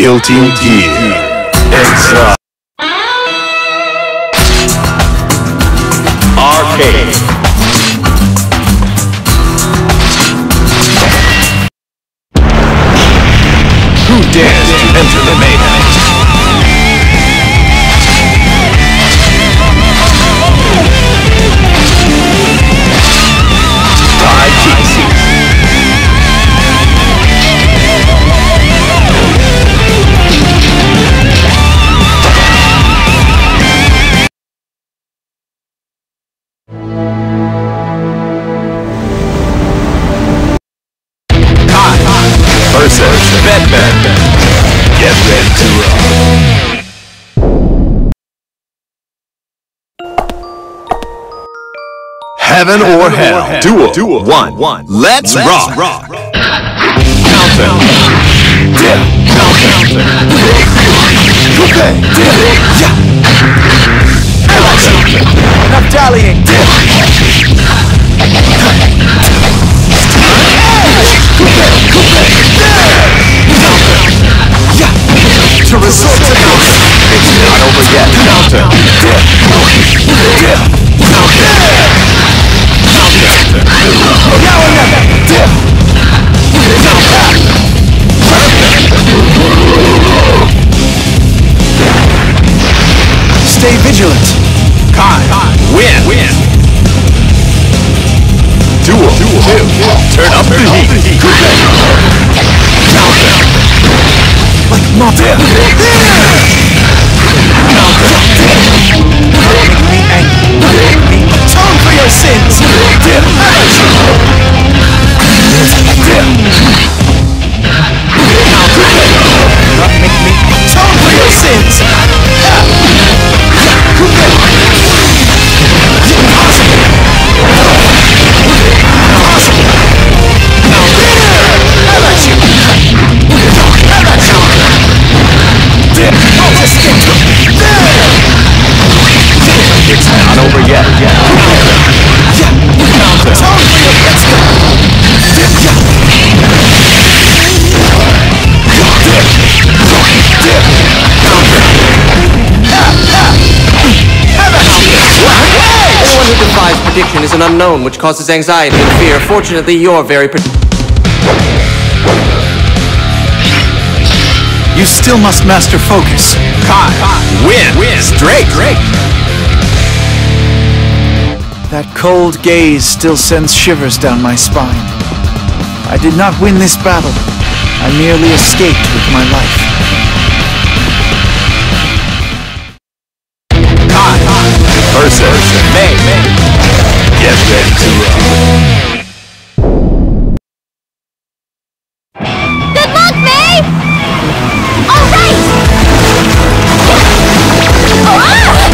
Guilty Gear. Exile Arcade. Who dares to enter the mayhem? Versus Batman. Get ready to rock. Heaven or hell. Duel. Duel. One. One. Let's, rock. Counter. Dip. Counter. Okay. Dip. Yeah. Enough dallying! To Stay vigilant! Ky. Win. Win. Duel. Duel. Turn up the heat. Counter. Like! Dip. Counter. Atone for your! Dip. Dip. Is an unknown, which causes anxiety and fear. Fortunately, you're very. Pre- You still must master focus. Ky. Win. Win. Straight. Straight. That cold gaze still sends shivers down my spine. I did not win this battle. I merely escaped with my life. Ky. Versus May. Get ready to rock. Good luck, May! All right! Ah!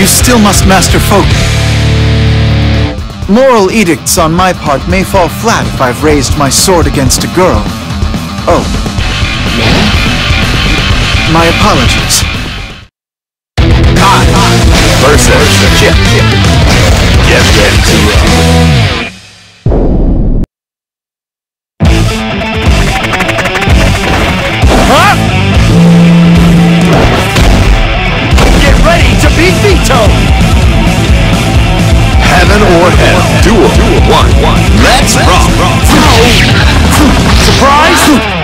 You still must master folk. Moral edicts on my part may fall flat if I've raised my sword against a girl. Oh. My apologies. Versus. Hmm.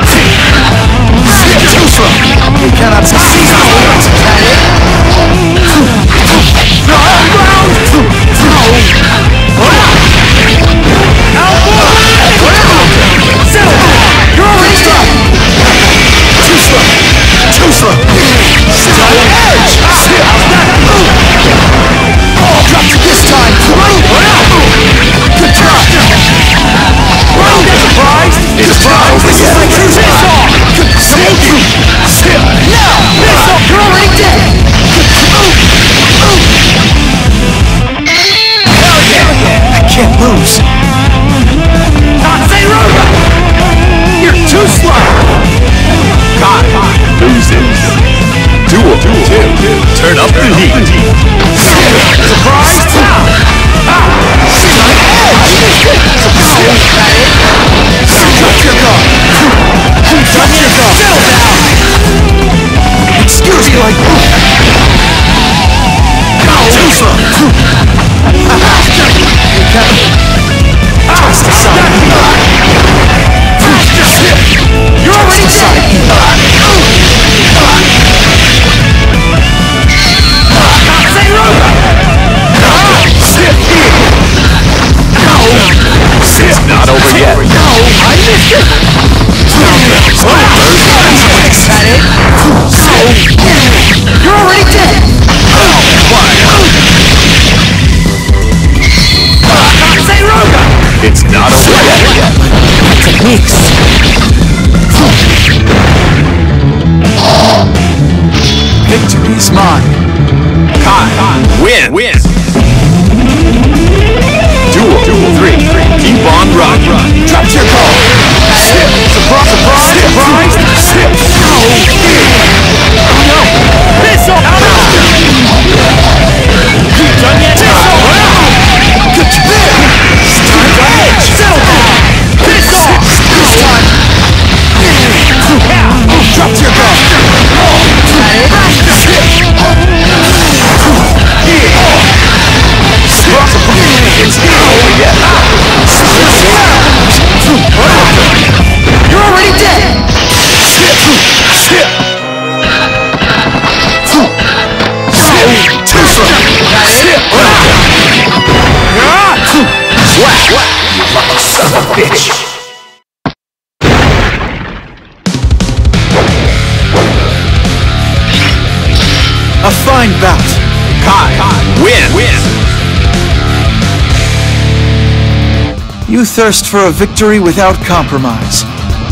You thirst for a victory without compromise,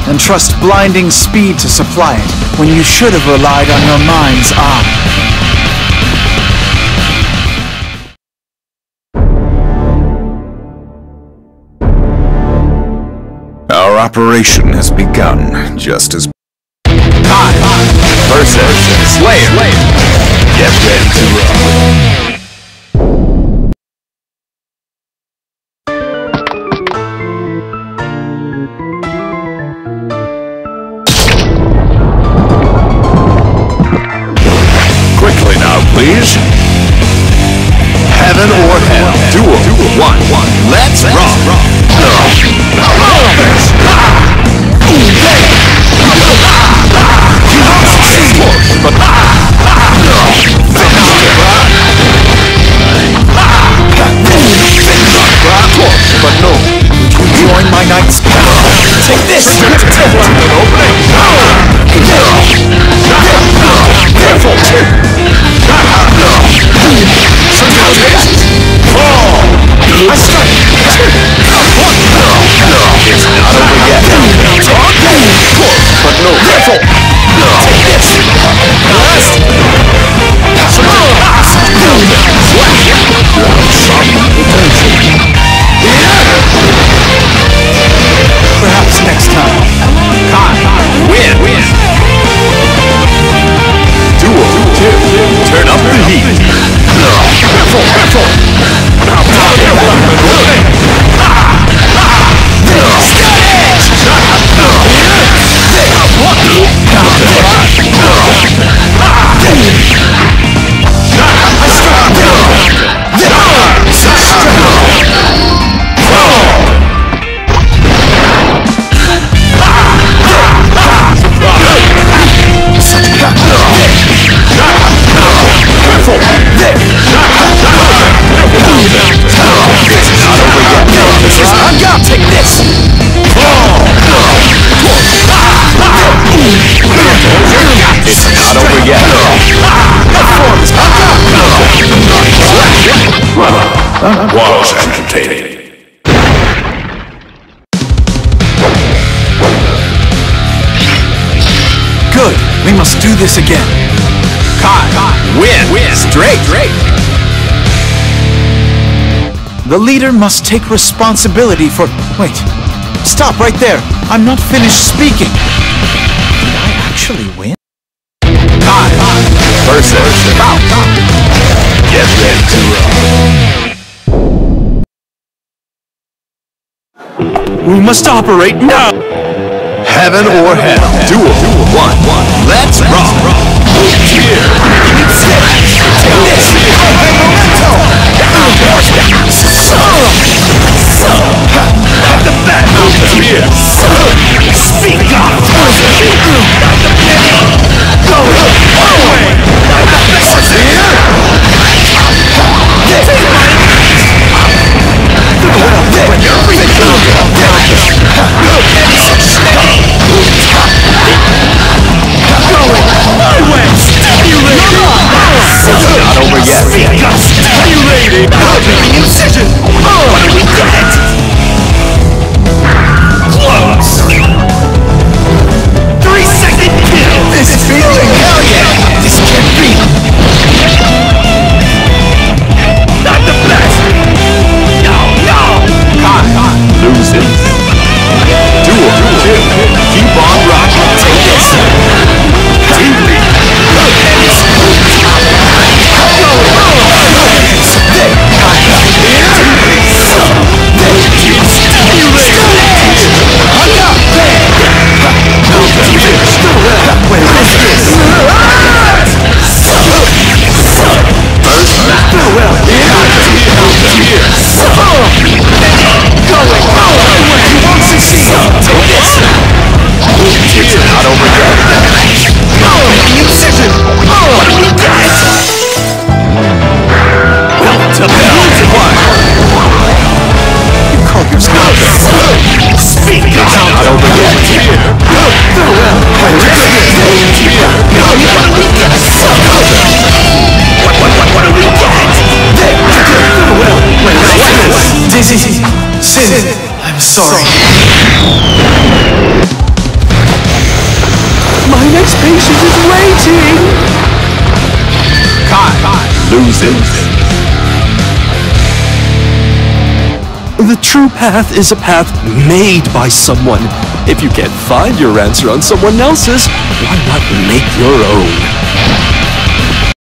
and trust blinding speed to supply it when you should have relied on your mind's eye. Our operation has begun, just as... I versus Slayer. Get ready to. It's Was entertaining. Good. We must do this again. Ky, win, win, straight, straight. The leader must take responsibility for... Wait. Stop right there. I'm not finished speaking. Did I actually win? Ky, versus Bao. Get ready to rock. We must operate now. Heaven or hell, duel, one, one. Let's rock. Not Sin, I'm sorry. My next patient is waiting! Ky, Losing. The true path is a path made by someone. If you can't find your answer on someone else's, why not make your own?